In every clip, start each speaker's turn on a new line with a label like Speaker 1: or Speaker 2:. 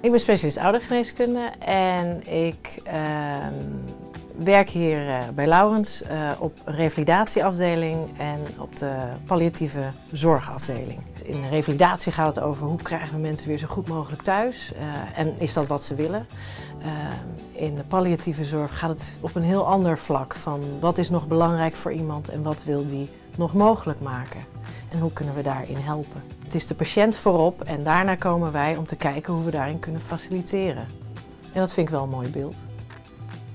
Speaker 1: Ik ben specialist oudergeneeskunde en ik ehm, werk hier eh, bij Laurens eh, op revalidatieafdeling en op de palliatieve zorgafdeling. In de revalidatie gaat het over hoe krijgen we mensen weer zo goed mogelijk thuis uh, en is dat wat ze willen. in de palliatieve zorg gaat het op een heel ander vlak van wat is nog belangrijk voor iemand en wat wil die nog mogelijk maken. En hoe kunnen we daarin helpen? Het is de patiënt voorop en daarna komen wij om te kijken hoe we daarin kunnen faciliteren. En dat vind ik wel een mooi beeld.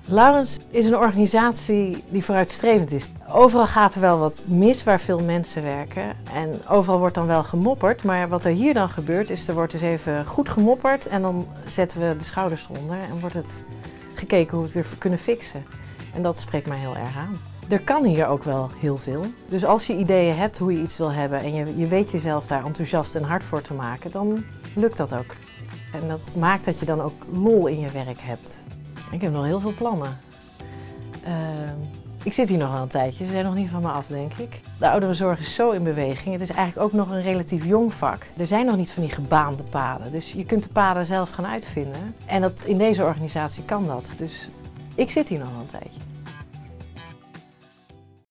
Speaker 1: Laurens is een organisatie die vooruitstrevend is. Overal gaat er wel wat mis waar veel mensen werken. En overal wordt dan wel gemopperd. Maar wat er hier dan gebeurt is, er wordt dus even goed gemopperd. En dan zetten we de schouders eronder en wordt het gekeken hoe we het weer kunnen fixen. En dat spreekt mij heel erg aan. Er kan hier ook wel heel veel. Dus als je ideeën hebt hoe je iets wil hebben en je, je weet jezelf daar enthousiast en hard voor te maken, dan lukt dat ook. En dat maakt dat je dan ook lol in je werk hebt. Ik heb nog heel veel plannen. Ehm, ik zit hier nog wel een tijdje, ze zijn nog niet van me af, denk ik. De ouderenzorg is zo in beweging. Het is eigenlijk ook nog een relatief jong vak. Er zijn nog niet van die gebaande paden, dus je kunt de paden zelf gaan uitvinden. En dat, in deze organisatie kan dat. Dus ik zit hier nog wel een tijdje.